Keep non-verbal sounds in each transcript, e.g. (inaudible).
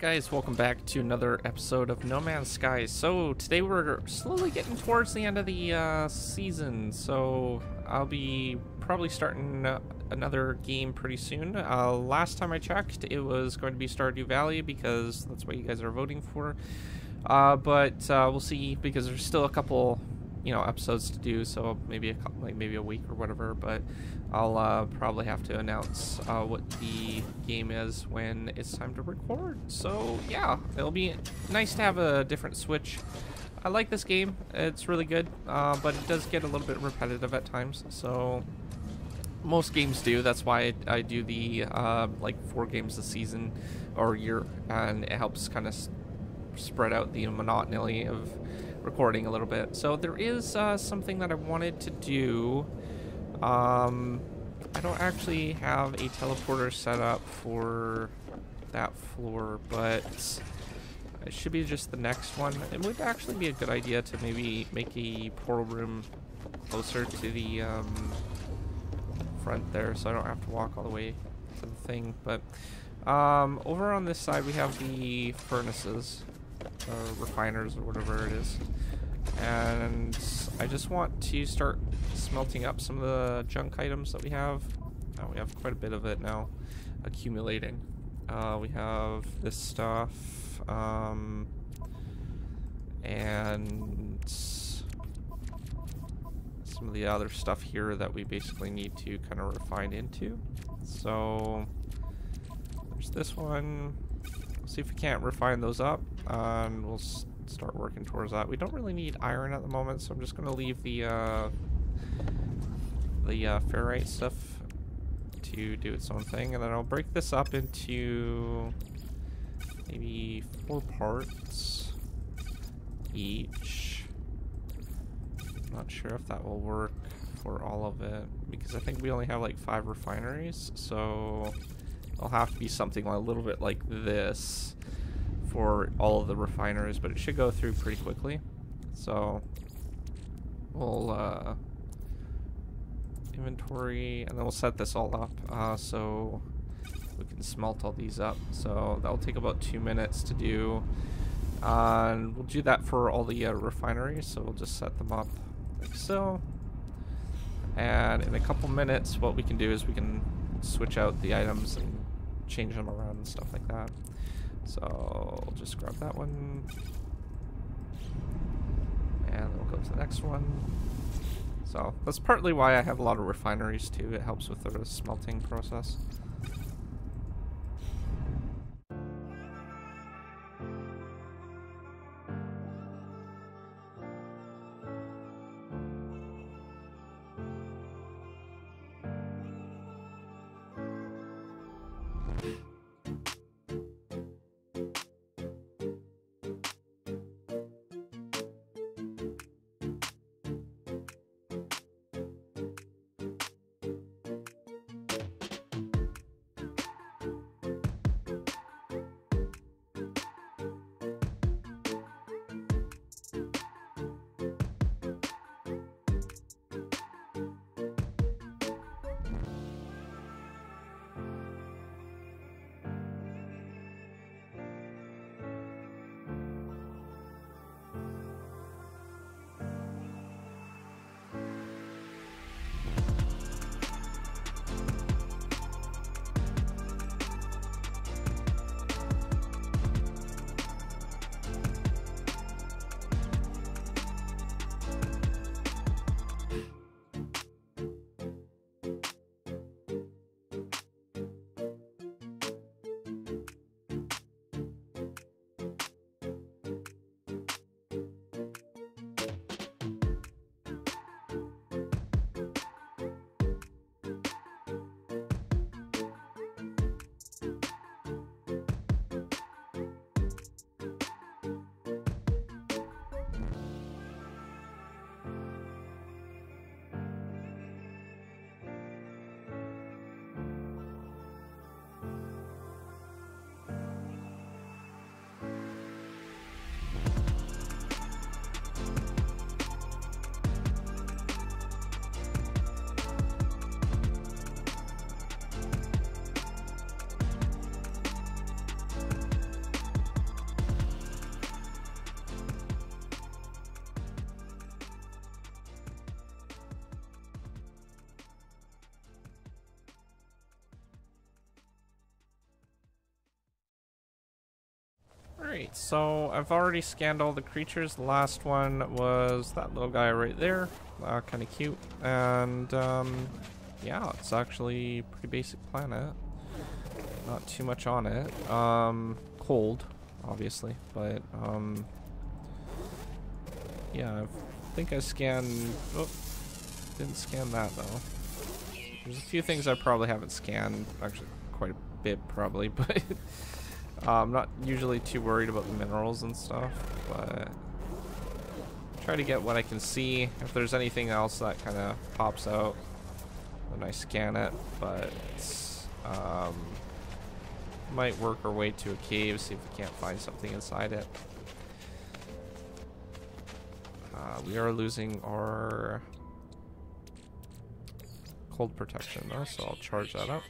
guys, welcome back to another episode of No Man's Sky. So today we're slowly getting towards the end of the uh, season, so I'll be probably starting uh, another game pretty soon. Uh, last time I checked, it was going to be Stardew Valley because that's what you guys are voting for. Uh, but uh, we'll see because there's still a couple you know episodes to do so maybe a like maybe a week or whatever but I'll uh, probably have to announce uh, what the game is when it's time to record. So yeah it'll be nice to have a different switch. I like this game. It's really good uh, but it does get a little bit repetitive at times so most games do. That's why I, I do the uh, like four games a season or year and it helps kind of spread out the monotony of recording a little bit. So there is uh, something that I wanted to do. Um, I don't actually have a teleporter set up for that floor, but it should be just the next one. It would actually be a good idea to maybe make a portal room closer to the um, front there so I don't have to walk all the way to the thing. But um, over on this side we have the furnaces refiners or whatever it is. And I just want to start smelting up some of the junk items that we have. Oh, we have quite a bit of it now accumulating. Uh, we have this stuff, um, and some of the other stuff here that we basically need to kind of refine into. So there's this one. See if we can't refine those up and we'll start working towards that. We don't really need iron at the moment, so I'm just going to leave the uh, the uh, ferrite stuff to do its own thing, and then I'll break this up into maybe four parts each. Not sure if that will work for all of it, because I think we only have like five refineries, so it'll have to be something a little bit like this for all of the refineries, but it should go through pretty quickly. So we'll uh, inventory, and then we'll set this all up uh, so we can smelt all these up. So that'll take about two minutes to do. Uh, and we'll do that for all the uh, refineries, so we'll just set them up like so. And in a couple minutes, what we can do is we can switch out the items and change them around and stuff like that. So I'll just grab that one. And we'll go to the next one. So that's partly why I have a lot of refineries too. It helps with the smelting process. Alright, so I've already scanned all the creatures. The last one was that little guy right there. Uh, kind of cute. And, um, yeah, it's actually pretty basic planet. Not too much on it. Um, cold, obviously, but, um, yeah, I think I scanned, oh, didn't scan that though. There's a few things I probably haven't scanned, actually quite a bit probably, (laughs) but uh, I'm not usually too worried about the minerals and stuff, but try to get what I can see. If there's anything else that kind of pops out, then I scan it, but um, might work our way to a cave, see if we can't find something inside it. Uh, we are losing our cold protection though, so I'll charge that up.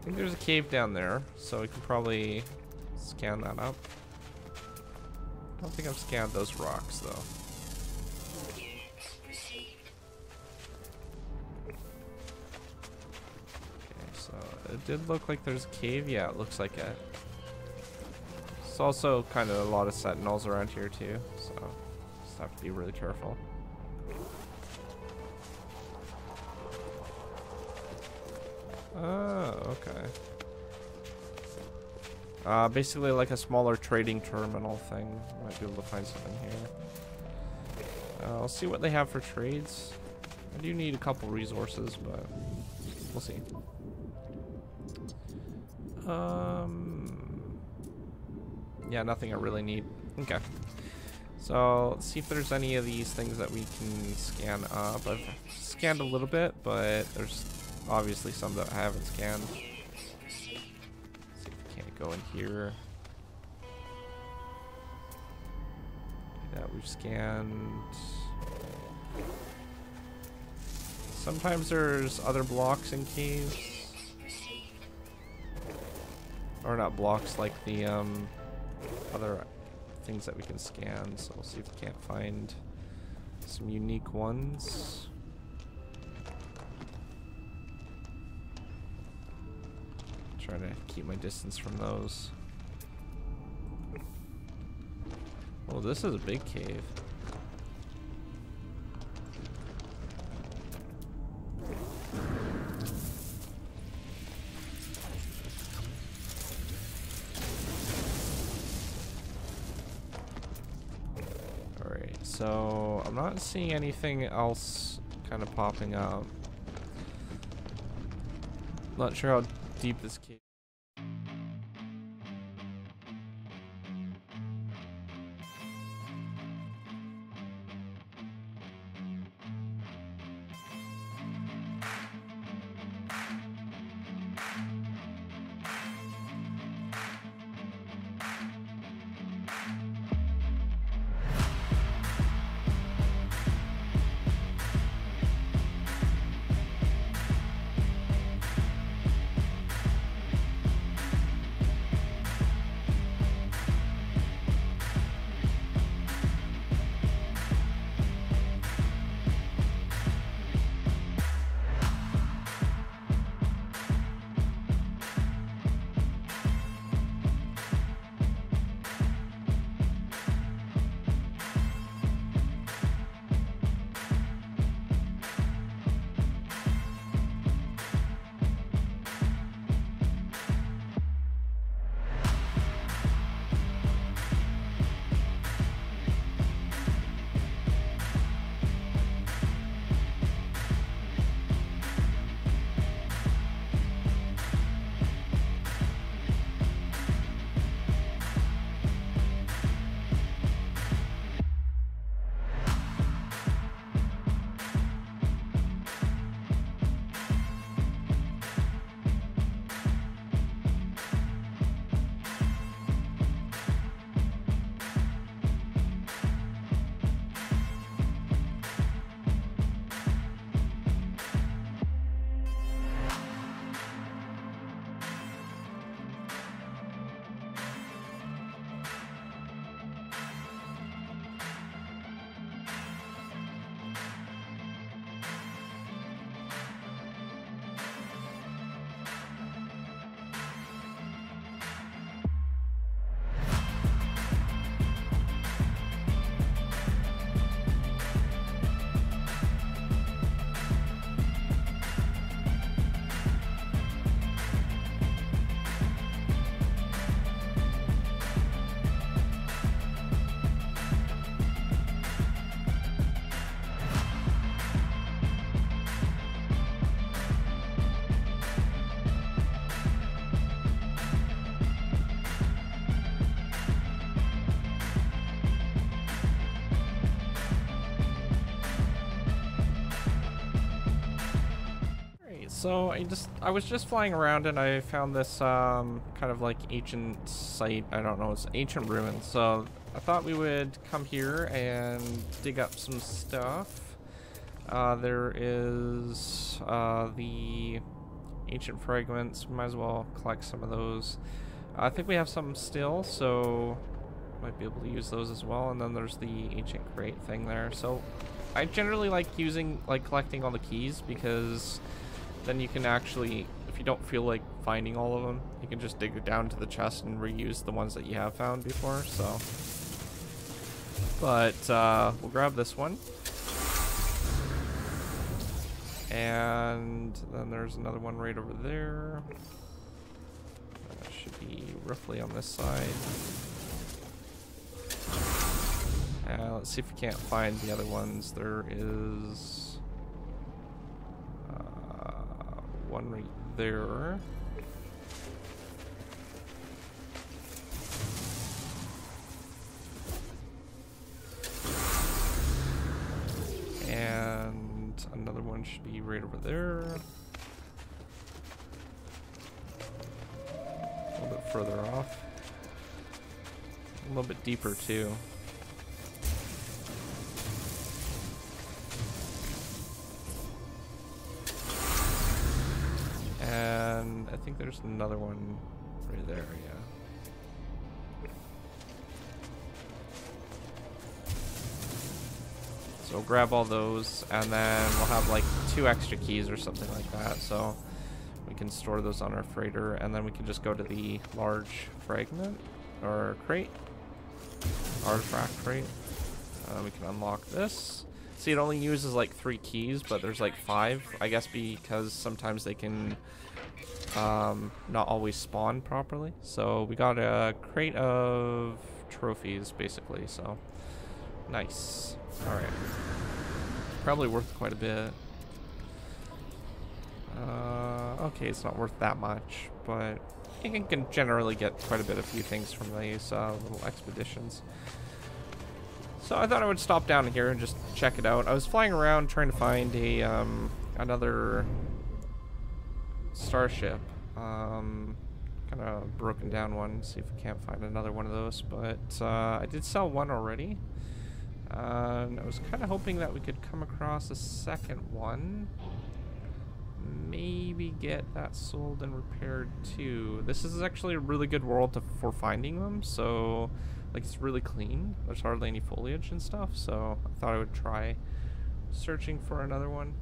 I think there's a cave down there, so we can probably scan that up. I don't think I've scanned those rocks though. Okay, so it did look like there's a cave. Yeah, it looks like it. There's also kind of a lot of sentinels around here too, so just have to be really careful. Oh, okay. Uh, basically like a smaller trading terminal thing. Might be able to find something here. Uh, I'll see what they have for trades. I do need a couple resources, but we'll see. Um, yeah, nothing I really need. Okay. So let's see if there's any of these things that we can scan up. I've scanned a little bit, but there's obviously some that I haven't scanned. Let's see if we can't go in here. That we've scanned. Sometimes there's other blocks in caves. Or not blocks, like the um, other things that we can scan. So we'll see if we can't find some unique ones. Try to keep my distance from those. Oh, this is a big cave. Alright, so I'm not seeing anything else kind of popping up. Not sure how deep this cave So I just I was just flying around and I found this um, kind of like ancient site. I don't know, it's ancient ruins. So I thought we would come here and dig up some stuff. Uh, there is uh, the ancient fragments. Might as well collect some of those. I think we have some still, so might be able to use those as well. And then there's the ancient crate thing there. So I generally like using, like collecting all the keys because then you can actually, if you don't feel like finding all of them, you can just dig down to the chest and reuse the ones that you have found before, so. But uh, we'll grab this one. And then there's another one right over there. That should be roughly on this side. Uh, let's see if we can't find the other ones. There is uh, one right there. And another one should be right over there. A little bit further off. A little bit deeper too. There's another one right there, yeah. So we'll grab all those, and then we'll have like two extra keys or something like that. So we can store those on our freighter, and then we can just go to the large fragment or crate, artifact crate. Uh, we can unlock this. See, it only uses like three keys, but there's like five. I guess because sometimes they can um, not always spawn properly. So we got a crate of trophies, basically. So nice. All right. Probably worth quite a bit. Uh, okay, it's not worth that much, but you can, can generally get quite a bit of few things from these uh, little expeditions. So I thought I would stop down here and just check it out. I was flying around trying to find a um, another starship. Um, kind of broken down one. See if we can't find another one of those. But uh, I did sell one already. and I was kind of hoping that we could come across a second one. Maybe get that sold and repaired too. This is actually a really good world to, for finding them. So like it's really clean. There's hardly any foliage and stuff, so I thought I would try searching for another one.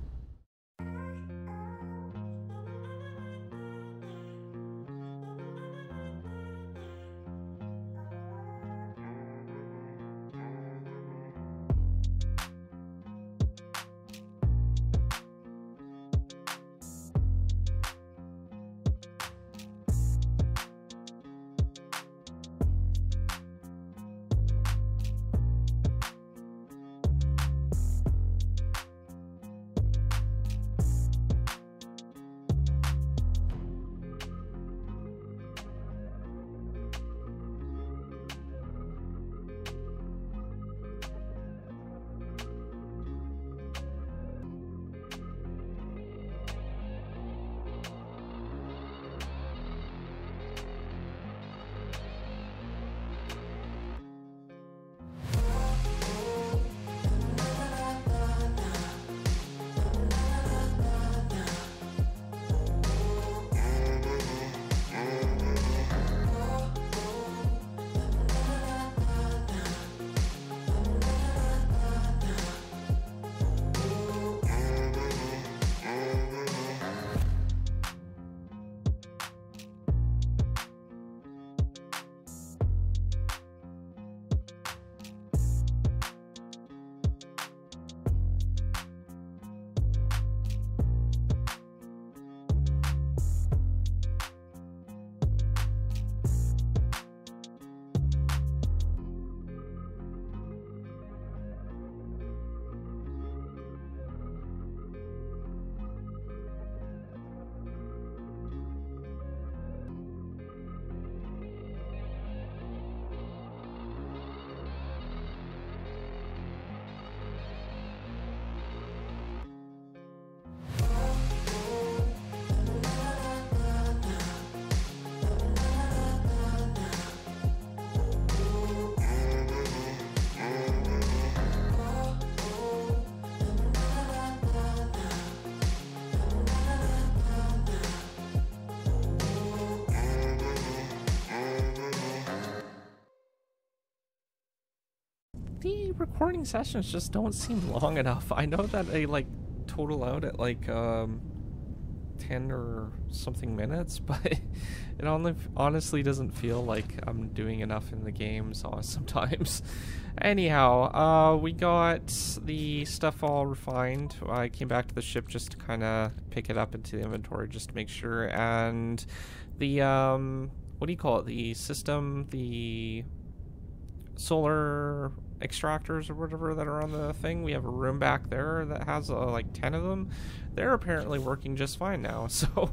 Recording sessions just don't seem long enough. I know that they like total out at like um 10 or something minutes, (laughs) but it only honestly doesn't feel like I'm doing enough in the game so (laughs) sometimes. Anyhow, uh, we got the stuff all refined. I came back to the ship just to kind of pick it up into the inventory just to make sure. And the, um, what do you call it? The system, the solar extractors or whatever that are on the thing. We have a room back there that has uh, like 10 of them. They're apparently working just fine now. (laughs) So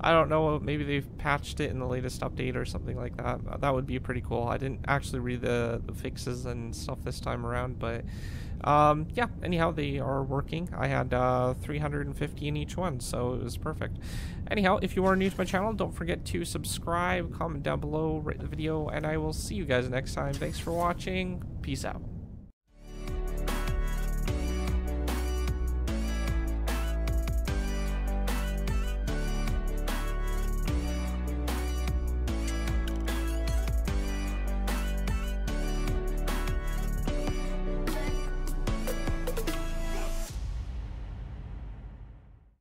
I don't know, maybe they've patched it in the latest update or something like that. That would be pretty cool. I didn't actually read the, the fixes and stuff this time around, but um, yeah, anyhow, they are working. I had uh, 350 in each one, so it was perfect. Anyhow, if you are new to my channel, don't forget to subscribe, comment down below, rate the video, and I will see you guys next time. Thanks for watching. Peace out.